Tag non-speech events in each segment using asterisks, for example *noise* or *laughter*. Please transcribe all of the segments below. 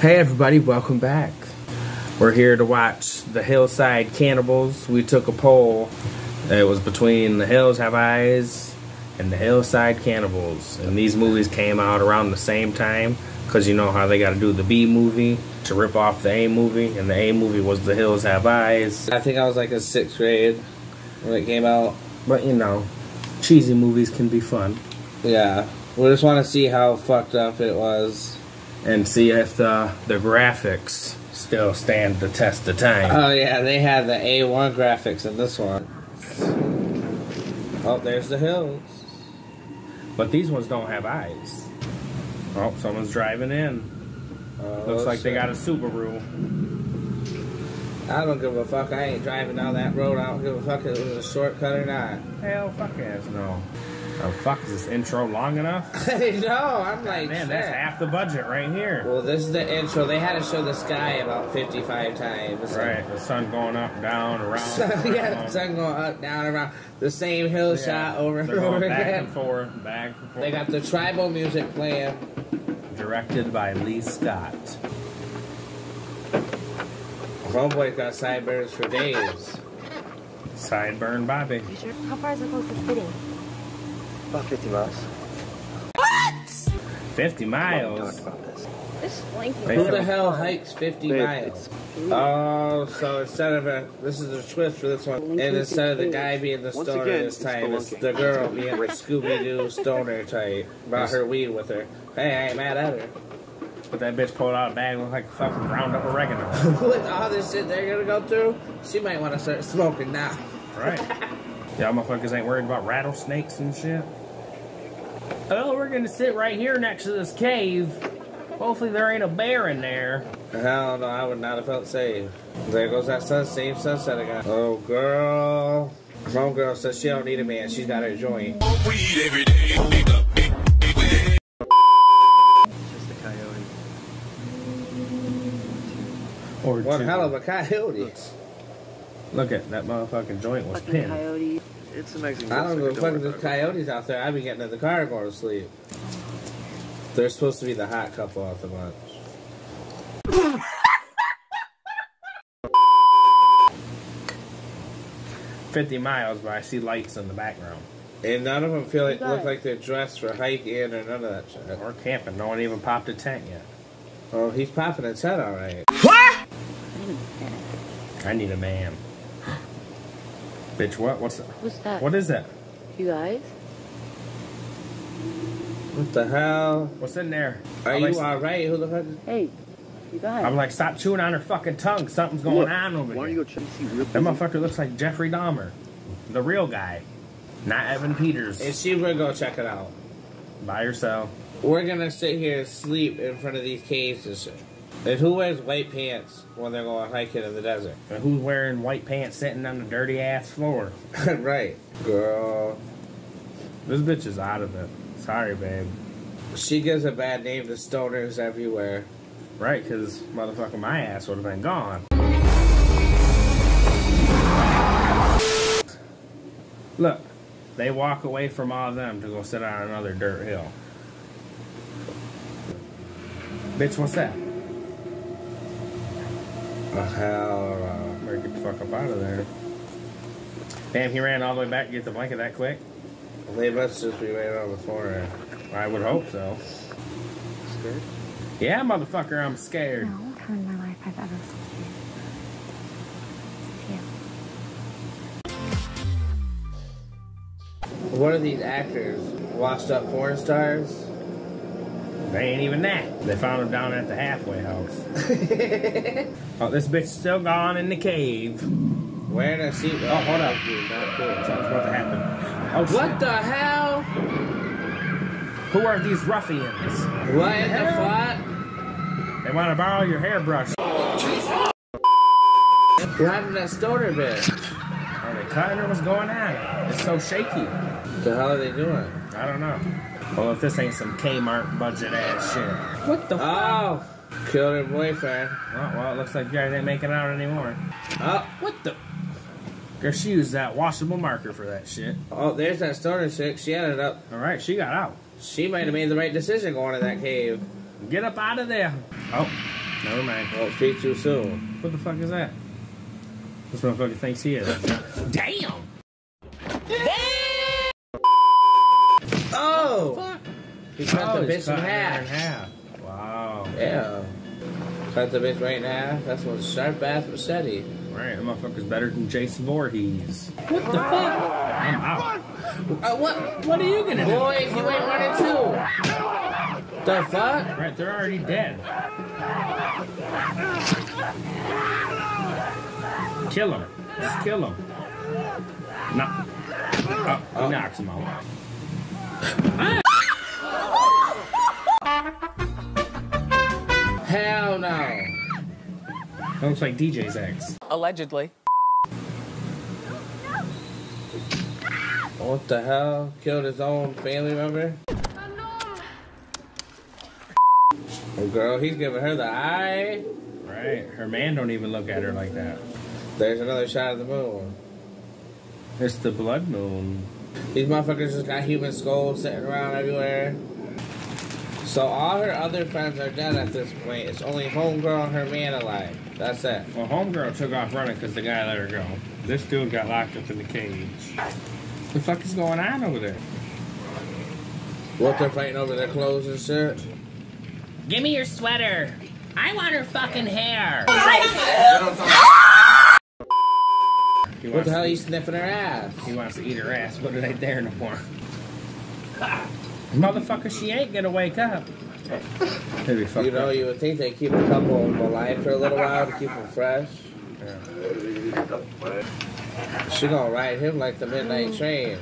Hey everybody, welcome back. We're here to watch The Hillside Cannibals. We took a poll. It was between The Hills Have Eyes and The Hillside Cannibals. And these movies came out around the same time because you know how they got to do the B movie to rip off the A movie. And the A movie was The Hills Have Eyes. I think I was like a sixth grade when it came out. But you know, cheesy movies can be fun. Yeah. We just want to see how fucked up it was. And see if the, the graphics still stand the test of time. Oh yeah, they had the A1 graphics in this one. Oh, there's the hills. But these ones don't have eyes. Oh, someone's driving in. Oh, Looks like they got a Subaru. I don't give a fuck. I ain't driving down that road. I don't give a fuck if it was a shortcut or not. Hell, fuck ass no. Oh, fuck, is this intro long enough? *laughs* I know. I'm like, Man, that's half the budget right here. Well, this is the intro. They had to show the sky about 55 times. Right, the sun going up, down, around. *laughs* So, yeah, the sun going up, down, around. The same hill Yeah, shot over and they're going over back again. and forth, back and forth. They got the tribal music playing. Directed by Leigh Scott. Homeboy got sideburns for days. Sideburn Bobby. You sure? How far is it closest city? About 50 miles. What? 50 We miles. talked about this. It's flanking. Who the hell hikes 50 Babe, miles? Oh, so instead of a, this is a twist for this one, and instead of the guy being the stoner again, this it's time, it's spelunking. the girl being the Scooby Doo *laughs* stoner type. Brought her weed with her. Hey, I ain't mad at her. But that bitch pulled out a bag looked like fucking ground up oregano. *laughs* with all this shit they're gonna go through, she might want to start smoking now. Right. Y'all motherfuckers ain't worried about rattlesnakes and shit. Oh, we're gonna sit right here next to this cave. Hopefully there ain't a bear in there. Hell no, I would not have felt safe. There goes that sun, same sunset again. Oh, girl. Homegirl says she don't need a man. She's got her joint. It's just a coyote. Or One two. hell of a coyote. Look at that motherfucking joint was Fucking pinned. coyote. It's a Mexican. I don't ghost, give a so fuck if worry there's coyotes out there. I'd be getting in the car and going to sleep. They're supposed to be the hot couple out the bunch. *laughs* Fifty miles, but I see lights in the background. And none of them feel like look like they're dressed for hiking or none of that shit. Or camping. No one even popped a tent yet. Oh, he's popping a tent, all right. What? I need a man. Bitch, what? What's that? What's that? What is that? You guys? What the hell? What's in there? Are I'm you like, all right? Who the fuck? Is... Hey, you guys. I'm like, stop chewing on her fucking tongue. Something's going Look, on over Why don't here. you go check and see real That busy? motherfucker looks like Jeffrey Dahmer, the real guy, not Evan Peters. And she will go check it out. By yourself. We're gonna sit here and sleep in front of these caves and shit. And who wears white pants when they're going hiking in the desert? And who's wearing white pants sitting on the dirty ass floor? *laughs* right. Girl. This bitch is out of it. Sorry, babe. She gives a bad name to stoners everywhere. Right, because motherfucking my ass would have been gone. Look, they walk away from all of them to go sit on another dirt hill. Bitch, what's that? Hell no. Better get the fuck up out of there. Damn, he ran all the way back to get the blanket that quick? They must just be right around the corner. I would hope so. Scared? Yeah, motherfucker, I'm scared. No time in my life I've ever felt What are these actors? Washed up porn stars? They ain't even that. They found him down at the halfway house. *laughs* oh, this bitch still gone in the cave. Where a seat. Oh, hold up. Cool. Something's about to happen. Oh, shit. What the hell? Who are these ruffians? What in the fuck? They want to borrow your hairbrush. What happened to that stoner bitch? Oh, are they cutting or what's going on? It's so shaky. What the hell are they doing? I don't know. Well, if this ain't some Kmart budget ass shit. What the oh, fuck? Oh! Killed her boyfriend. Oh, well, it looks like you guys ain't making out anymore. Oh, What the? Girl, she used that washable marker for that shit. oh, there's that stoner chick. She ended up. All right, she got out. She might have made the right decision going to that cave. Get up out of there. Oh, Never mind. Won't speak too soon. What the fuck is that? This motherfucker thinks he is. Damn! Damn! Oh! He cut Oh, the bitch in half. in half. Wow. Yeah. Cut the bitch right in half. That's one sharp ass machete. Right, that motherfucker's better than Jason Voorhees. What the fuck? I'm out. Uh, what? What are you gonna do? Boys, you ain't running too. The fuck? Right, they're already dead. Kill him. Just kill him. No. Oh, he knocks him out. Hell no. That looks like DJ's ex. Allegedly. What the hell? Killed his own family member? Oh, girl, he's giving her the eye. Right. Her man don't even look at her like that. There's another shot of the moon. It's the blood moon. These motherfuckers just got human skulls sitting around everywhere. So all her other friends are dead at this point. It's only homegirl and her man alive. That's it. Well, homegirl took off running because the guy let her go. This dude got locked up in the cage. The fuck is going on over there? What they're fighting over their clothes and shit. Give me your sweater. I want her fucking hair. He What the hell are you sniffing her ass? he wants to eat her ass, but it ain't there no more. Motherfucker, she ain't gonna wake up. Maybe You know, up. you would think they keep a couple of them alive for a little while to keep them fresh. Yeah. She gonna ride him like the midnight train.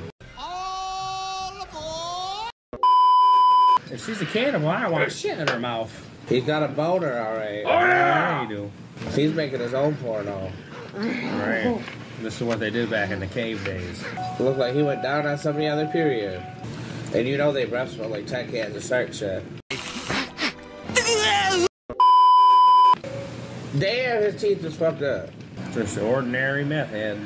If she's a cannibal, I don't want shit in her mouth. He's got a boner, alright. Oh, Yeah, you do. He's making his own porno. Right. This is what they did back in the cave days. Look like he went down on somebody on their period. And you know they breath smell like 10 cans of shark shit. Damn, his teeth is fucked up. Just ordinary meth head.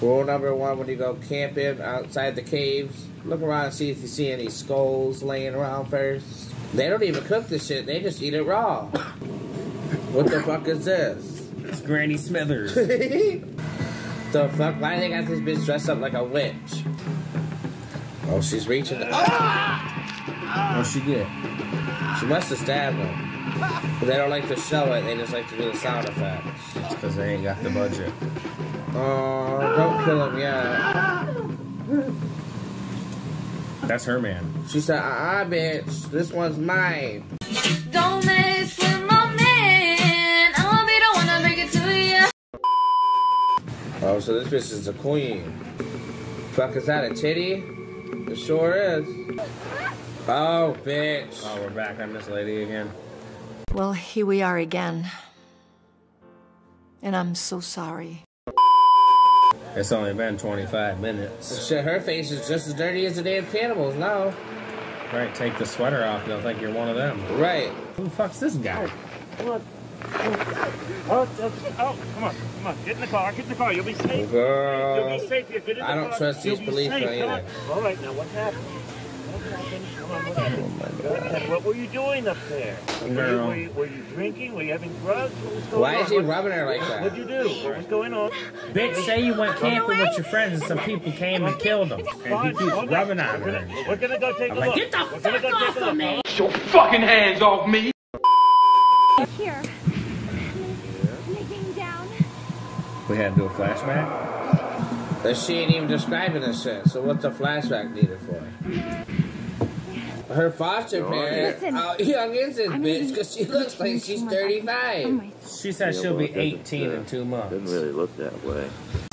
Rule number one when you go camping outside the caves, look around and see if you see any skulls laying around first. They don't even cook this shit, they just eat it raw. *coughs* What the fuck is this? It's Granny Smithers. *laughs* the fuck? Why do they got this bitch dressed up like a witch? Oh, she's reaching. Oh! What'd she get? She must have stabbed him. But they don't like to show it, they just like to do the sound effects. It's because they ain't got the budget. Oh, don't kill him yet. That's her man. She said, uh uh, bitch, this one's mine. Don't mess with Oh, so this bitch is a queen. Fuck, is that a titty? It sure is. Oh, bitch. Oh, we're back on this lady again. Well, here we are again. And I'm so sorry. It's only been 25 minutes. Shit, her face is just as dirty as the damn cannibals now. Right, take the sweater off. They'll think you're one of them. Right. Who the fuck's this guy? Oh, Oh, oh, oh, come on, come on. Get in the car, get in the car. You'll be safe. Girl, You'll be safe here. Get in the I don't car. trust You'll these be policemen safe. Either. All right, now what happened? What happened? Come on, what happened? Oh, go ahead. What were you doing up there? Were you, Girl. were, you, were you drinking? Were you having drugs? What was going Why on? is he What- rubbing her like that? What'd you do? What was going on? Bitch, say you went camping with your friends and some people came and killed him. And he keeps rubbing on. on We're her. gonna, we're gonna go take I'm a like, look. get the We're gonna fuck go take off a of look. me! Had to do a flashback. But she ain't even describing this shit, so what's a flashback needed for? Her foster parent, Listen. oh, uh, *laughs* young is this I'm bitch, because she looks like she's to my body. Oh 35. She said she'll be 18 in two months. Doesn't really look that way.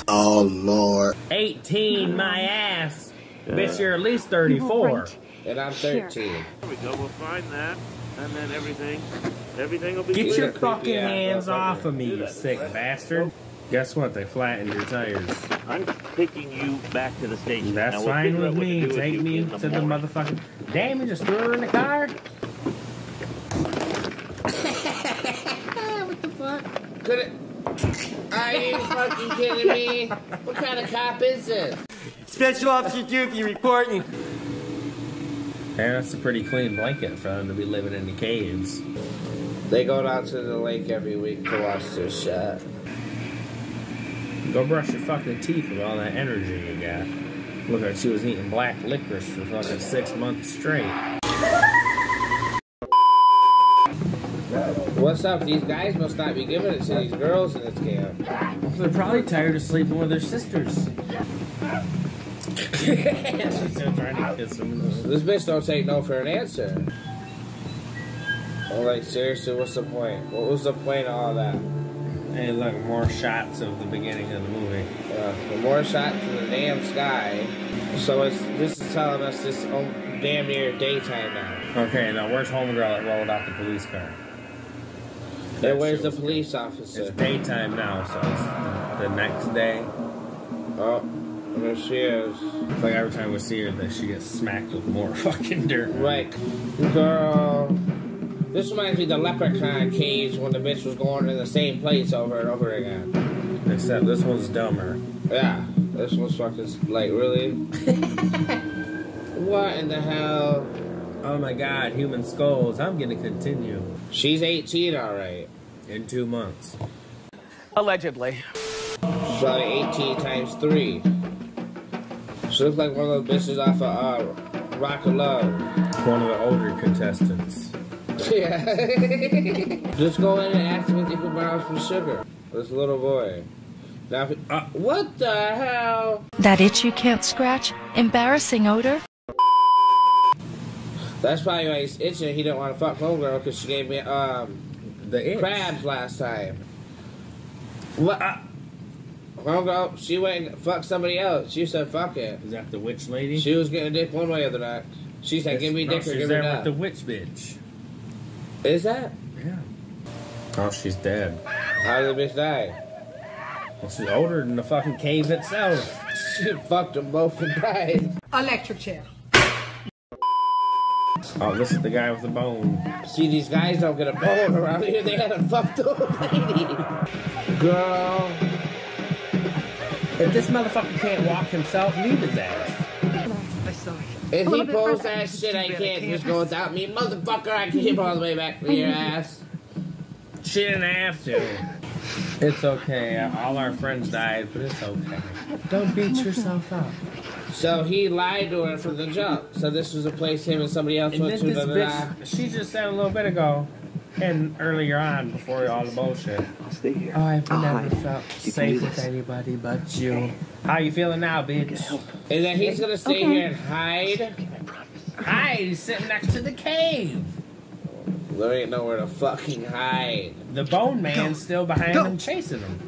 Oh Lord. 18, my ass! Yeah. Bitch, you're at least 34. Right. And I'm Here. 13. There we go. We'll find that, and then everything, everything will be Get good. your fucking hands off of me, you sick bastard. Guess what? They flattened your tires. I'm taking you back to the station. That's we'll fine with what to me. with Take me in to the morning. motherfucking. Damn, you just threw her in the car? *laughs* Could it? Are you fucking kidding me? What kind of cop is this? Special Officer Doofy reporting. Yeah, that's a pretty clean blanket for them to be living in the caves. They go down to the lake every week to watch their shit. Go brush your fucking teeth with all that energy you got. Look like she was eating black licorice for fucking six months straight. What's up? These guys must not be giving it to these girls in this camp. They're probably tired of sleeping with their sisters. She's still trying to kiss him. This bitch don't take no for an answer. I'm like, seriously, what's the point? What was the point of all that? Hey, look, more shots of the beginning of the movie. Uh, the more shots in the damn sky. So it's this is telling us this oh, damn near daytime now. Okay, now where's homegirl that rolled out the police car? And where's the police officer? It's daytime now, so it's the, the next day. Oh, there she is. It's like every time we see her, that she gets smacked with more *laughs* fucking dirt. Right, girl. This reminds me of the leprechaun caves when the bitch was going to the same place over and over again. Except this one's dumber. Yeah, this one's fucking like really. *laughs* what in the hell? Oh my god, human skulls. I'm gonna continue She's 18, all right. in two months. Allegedly. She's probably 18 times three. She looks like one of those bitches off of uh, Rock of Love. One of the older contestants. Yeah. *laughs* Just go in and ask him if you can borrow some sugar. This little boy. Now, uh, what the hell? That itch you can't scratch? Embarrassing odor? That's probably why he's itching. He didn't want to fuck homegirl because she gave me um The itch. crabs last time. What? Uh, homegirl, she went and fucked somebody else. She said fuck it. Is that the witch lady? She was getting dick one way or the next. She said, "Give me No, dick or she's give me there that." with the witch bitch. Is that? Yeah. Oh, she's dead. How did the bitch die? Well, she's older than the fucking cave itself. *laughs* She fucked them both and died. Electric chair. Oh, this is the guy with the bone. See, these guys don't get a bone around here. They had a fucked old lady. Girl. If this motherfucker can't walk himself, leave his ass. My stomach. If he pulls that shit, I I can't can't. just go without me. Motherfucker, I can't all the way back to your *laughs* ass. She didn't have to. It's okay. All our friends died, but it's okay. Don't beat yourself up. So he lied to her from the jump. So this was a place him and somebody else And went to. Da, da, da. bitch, she just said a little bit ago, and earlier on, before all the bullshit. I'll stay here. Oh, I've I'll never hide. felt You safe with anybody but you. How you feeling now, bitch? And then he's gonna stay Okay. here and hide. Hide? he's sitting next to the cave. There ain't nowhere to fucking hide. The bone man's still behind him, chasing him.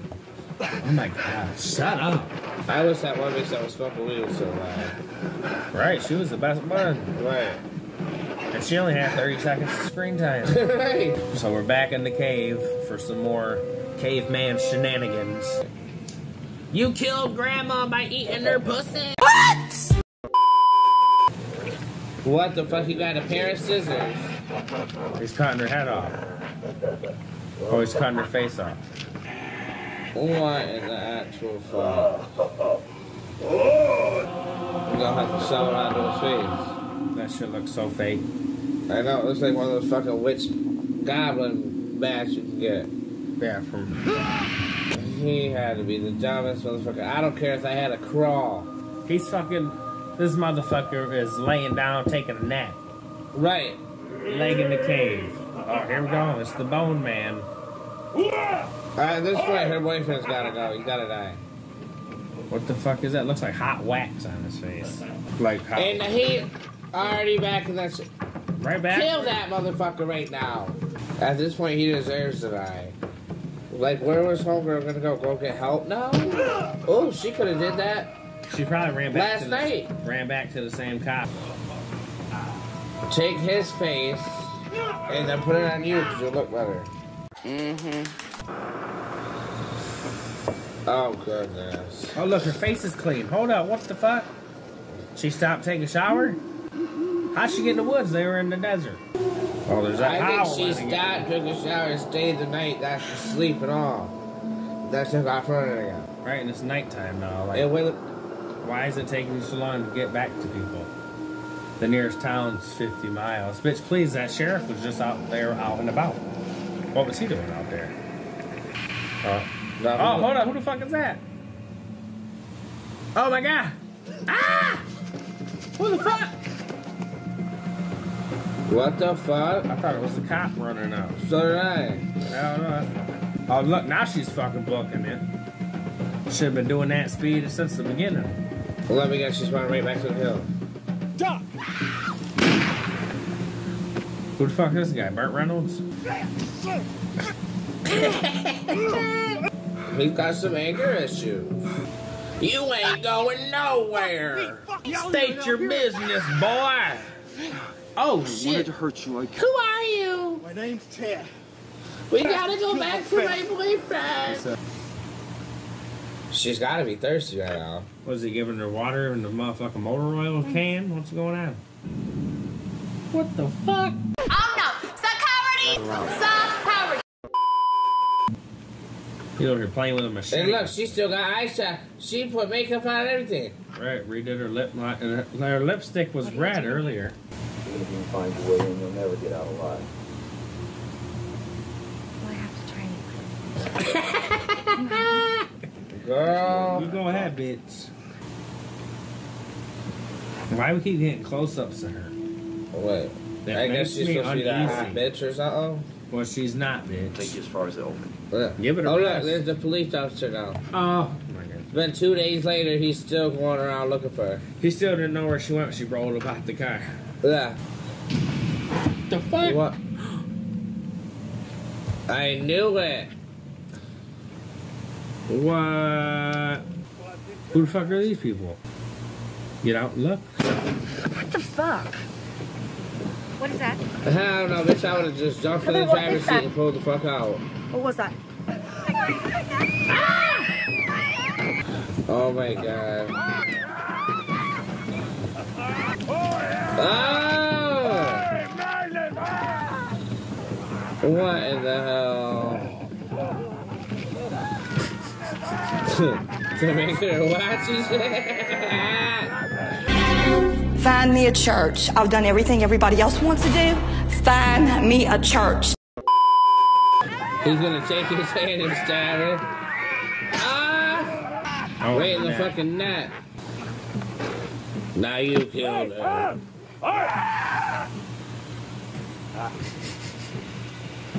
Oh my god, shut up. I wish that one bitch that was smoking weed was so loud. Right, she was the best one. Right. And she only had 30 seconds of screen time. *laughs* right. So we're back in the cave for some more caveman shenanigans. You killed grandma by eating her pussy? What the fuck? You got a pair of scissors? He's cutting her head off. Oh, he's cutting her face off. What in the actual fuck? We're gonna have to shove it onto his face. That shit looks so fake. I know, it looks like one of those fucking witch goblin bats you can get. Yeah, from He had to be the dumbest motherfucker. I don't care if I had to crawl. he's fucking. This motherfucker is laying down taking a nap, Right. leg in the cave. Oh, here we go. It's the Bone Man. At this point, her boyfriend's gotta go. He's gotta die. What the fuck is that? Looks like hot wax on his face. Like hot. And he already back in that shit. right back. Kill that motherfucker right now. At this point, he deserves to die. Like, where was Homegirl gonna go? Go get help? No. Oh, she could have did that. She probably ran back Last to night. The, ran back to the same cop. Take his face and then put it on you because you'll look better. Mm-hmm. Oh goodness. Oh look, her face is clean. Hold up, what the fuck? She stopped taking a shower? How'd she get in the woods? They were in the desert. Oh, there's that I think she running again. stopped, took a shower, and stayed the night. That's to sleep and all. That took off running again. Right, and it's nighttime now. Like, It will. why is it taking you so long to get back to people? The nearest town's 50 miles. Bitch, please, that sheriff was just out there out and about. What was he doing out there? Uh, oh, hold on. Who the fuck is that? Oh my god! Ah! Who the fuck? What the fuck? I thought it was the cop running out. So did I. I don't know. Oh look, now she's fucking booking it. Should have been doing that speed since the beginning. Well, let me guess, she's running right back to the hill. Who the fuck is this guy? Burt Reynolds? *laughs* He's got some anger issues. You ain't going nowhere. State your business, boy. *laughs* Oh wanted shit! to hurt you. I Who are you? My name's Ted. We gotta go back for my boyfriend. She's gotta be thirsty right now. Was he giving her water in the motherfucking motor oil mm. can? What's going on? What the fuck? Oh no! Security! Security! He's over here playing with a machine. And look, she still got eyeshot. She put makeup on and everything. Right, redid her lip. And her, uh, her lipstick was red earlier. Even if you find your way in, you'll never get out alive. Well, I have to try anyway. *laughs* Girl. You go ahead, bitch. Why we keep getting close-ups of her? What? That I guess she's me supposed to be that hot uneasy. bitch or something. Well, she's not, Take you as far as they'll open. Look. Give it a oh, look, there's the police officer now. Oh my god. It's been two days later, he's still going around looking for her. He still didn't know where she went. when She rolled up out the car. Yeah. The fuck? What? I knew it. What? Who the fuck are these people? Get out and look. What the fuck? What is that? I don't know, bitch. I would have just jumped in the driver's seat and pulled the fuck out. What was that? Oh my god. Oh! What in the hell? to make her watch his Find me a church. I've done everything everybody else wants to do. Find me a church. He's gonna take his hand and stab her. Ah! Oh, Right in the man. fucking neck. Now you killed her.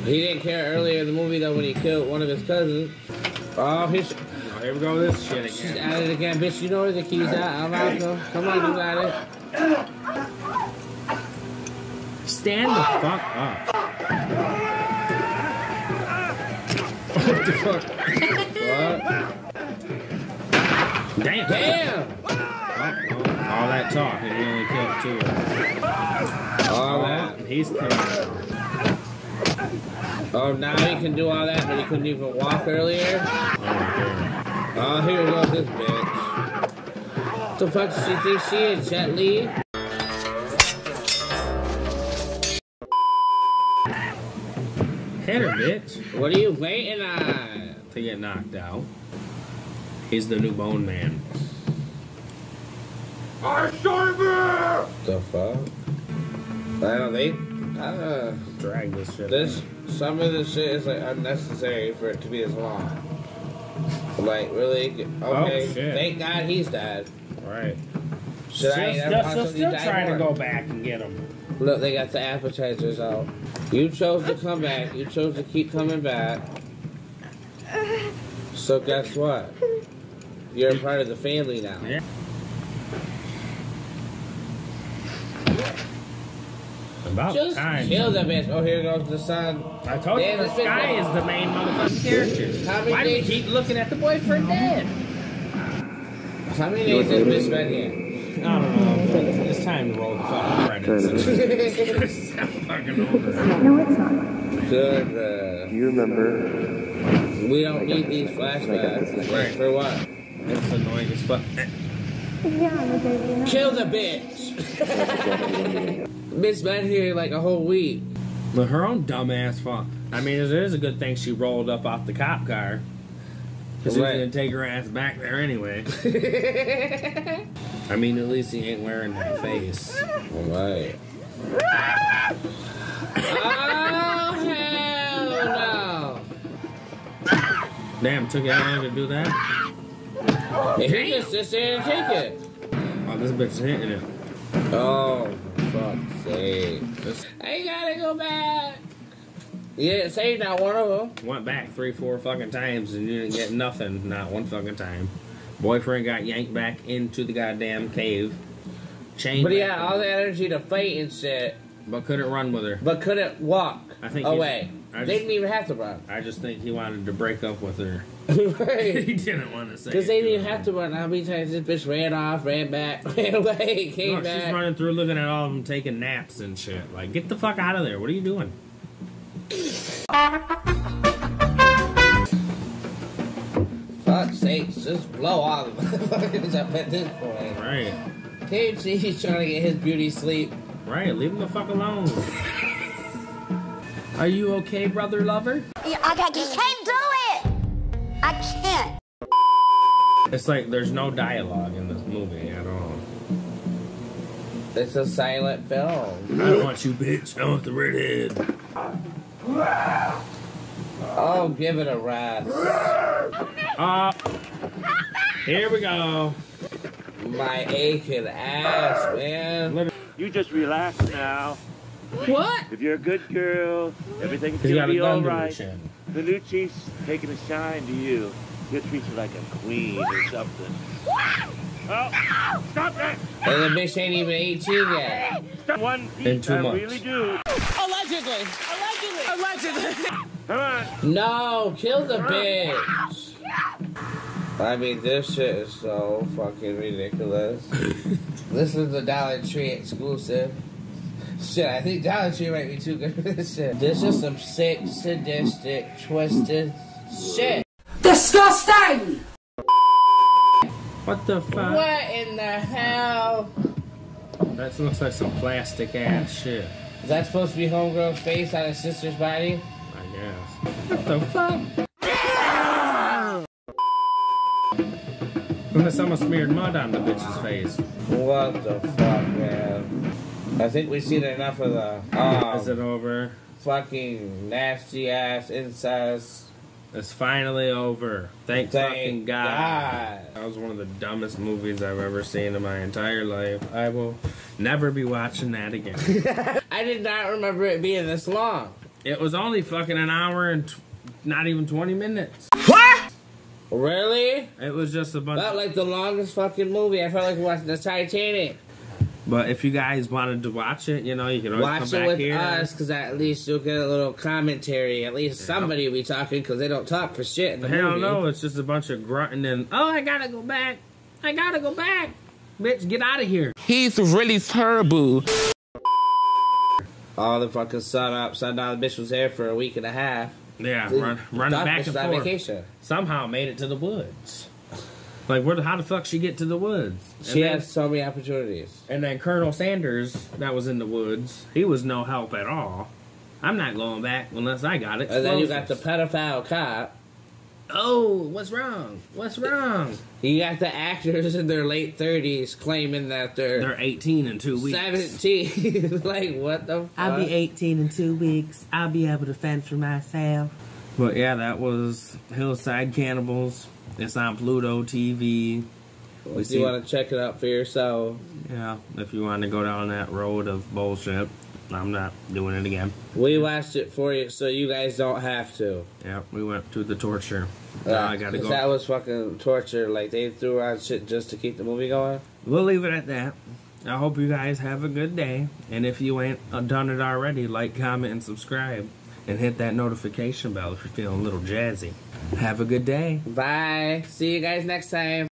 He didn't care earlier in the movie though when he killed one of his cousins. Oh, he's Oh, here we go with this shit she's at it again, bitch. You know where the keys at? I'm out though. Come on, you got it. Stand the fuck up. what the fuck? What? Damn. Damn! Oh, oh, all that talk and he only killed two of them. All that. He's killing. Oh, now he can do all that, but he couldn't even walk earlier. Oh, here goes this bitch. What The fuck does she think she is, Jet Li? Hit her, bitch. What are you waiting on? To get knocked out. He's the new bone man. The fuck? I don't think. Uh, Drag this shit. this some of this shit is like unnecessary for it to be as long. Like really? Okay. shit. Thank God he's dead. Right. Should I She'll, ever still, she'll possibly still die try to go back and get him. Look, they got the appetizers out. You chose to come back. You chose to keep coming back. So guess what? You're a part of the family now. Yeah. About Just time. kill the bitch. Oh, here goes the sun. I told you Damn, this it's guy is the main motherfucking character. How many Why do we keep looking at the boyfriend dead? How many days has bitch been here? I don't know. It's, it's time to roll the fucking credits. *laughs* it's fucking over. No, it's not. Good. Uh, Do you remember? we don't need these flashbacks. Right. For what? It's annoying as fuck. Yeah. Kill the bitch. Bitch been here like a whole week. But her own dumbass fault. I mean, it is a good thing she rolled up off the cop car. Because Right. going to take her ass back there anyway. *laughs* I mean, at least he ain't wearing that face. Alright. oh, hell no. Damn, took you long to do that? He just sits there and take it. Oh, this bitch is hitting it. Oh, fuck's sake. I gotta go back. Yeah, say not one of them. went back three, four fucking times and you didn't get nothing, not one fucking time. Boyfriend got yanked back into the goddamn cave. Chained But he had all the energy to fight and shit, but couldn't run with her. but couldn't walk I think away. I they just- didn't even have to run. I just think he wanted to break up with her. *laughs* *laughs* Right. he didn't want to say Because they didn't her. have to run. How many times this bitch ran off, ran back, *laughs* ran away, came No, she's running through looking at all of them taking naps and shit. Like, get the fuck out of there. What are you doing? Fuck's sakes, just blow all the motherfuckers up at this point. Right. Can't see he's trying to get his beauty sleep? Right. Leave him the fuck alone. Are you okay, brother lover? I, I can't do it. I can't. It's like there's no dialogue in this movie at all. It's a silent film. I don't want you, bitch. I want the redhead. Oh, give it a rest. Uh, here we go. My aching ass, man. You just relax now. What? If you're a good girl, everything's gonna be gun all to her right. chin. The new chief's taking a shine to you. You'll treat you like a queen or something. Oh, stop that! And the bitch ain't even 18 yet. Stop one In two I months. really do. Allegedly. Allegedly. Allegedly. Come on. No, kill the bitch. I mean, this shit is so fucking ridiculous. *laughs* this is the Dollar Tree exclusive. Shit, I think Dollar Tree might be too good for this shit. This is some sick, sadistic, twisted shit. Disgusting. What the fuck? What in the hell? That looks like some plastic ass shit. Is that supposed to be Homegirl's face on his sister's body? I guess. What the fuck? Unless someone smeared mud on the bitch's face. What the fuck, man? I think we've seen enough of the Is um, it over? fucking nasty ass incest. It's finally over. Thank, Thank fucking God. God. That was one of the dumbest movies I've ever seen in my entire life. I will never be watching that again. *laughs* I did not remember it being this long. it was only fucking an hour and t- not even 20 minutes. What? Really? It was just a bunch Felt like the longest fucking movie. I felt like watching the Titanic. But if you guys wanted to watch it, you know, you can always Watch come it back with here. us, because at least you'll get a little commentary. At least somebody will be talking, because they don't talk for shit in the Hell movie. no, it's just a bunch of grunting and, oh, I gotta go back. I gotta go back. Bitch, get out of here. He's really terrible. All the fucking sun up, sun down. The bitch was there for a week and a half. Yeah, The run, running back was and on forth. vacation. Somehow made it to the woods. Like, where? the- How the fuck she get to the woods? She and, then, has so many opportunities. and then Colonel Sanders, that was in the woods. He was no help at all. I'm not going back unless I got it. And then you got the pedophile cop. Oh, what's wrong? What's wrong? You got the actors in their late 30s claiming that they're, They're 18 in two weeks. 17. *laughs* like, what the fuck? I'll be 18 in two weeks. I'll be able to fend for myself. But yeah, that was Hillside Cannibals. It's on Pluto TV. We If see, you want to check it out for yourself. yeah, if you want to go down that road of bullshit, I'm not doing it again. We watched it for you so you guys don't have to. Yeah, we went to the torture. Now I gotta go. That was fucking torture. Like, they threw on shit just to keep the movie going. We'll leave it at that. I hope you guys have a good day. And if you ain't uh, done it already, like, comment, and subscribe. And hit that notification bell if you're feeling a little jazzy. Have a good day. Bye. See you guys next time.